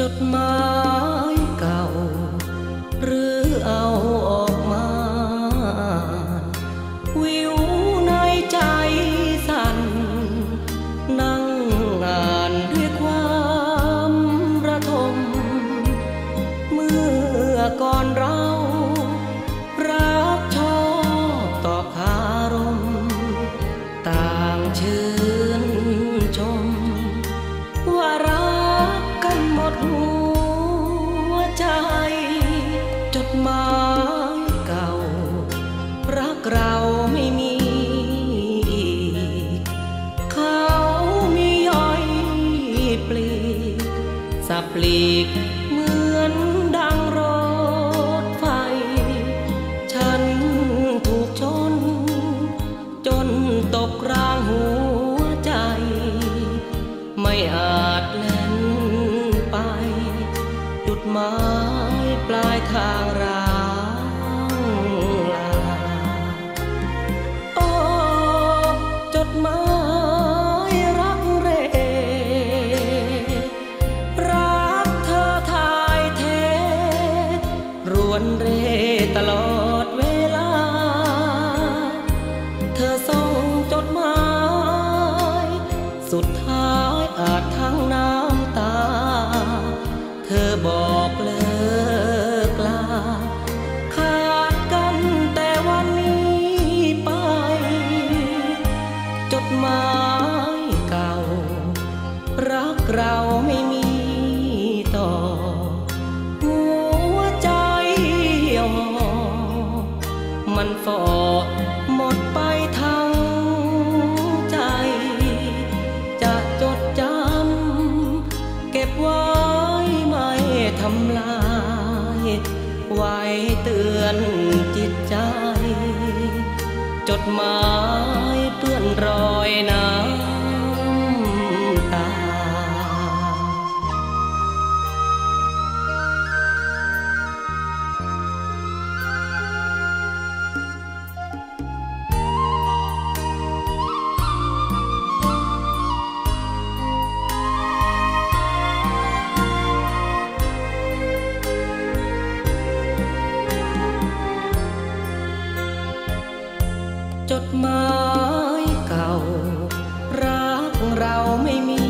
จดหมายเก่า หรือเอาออกมา วิวในใจสั่น นั่งอ่านด้วยความระทม เมื่อก่อนรารั ไม่อาจเล่นไป จุดหมายปลายทางร้างลาโอ้จดหมายรักเร รักเธอทายเท รวนเรตลอดเวลา เธอส่งจดหมาย สุดท้าย มันฝ่อหมดไปทั้งใจ จะจดจำเก็บไว้ไม่ทำลาย ไว้เตือนจิตใจ จดหมายเปื้อนรอยน้ำ จดหมายเก่า รักเราไม่มี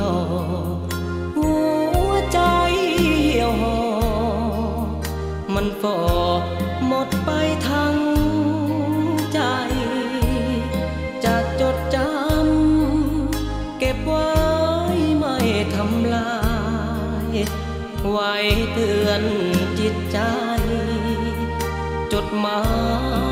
ต่อ หัวใจเหี่ยวหอมันฟอหมดไปทั้งใจ จะจดจำเก็บไว้ไม่ทำลาย ไว้เตือนจิตใจ จดหมาย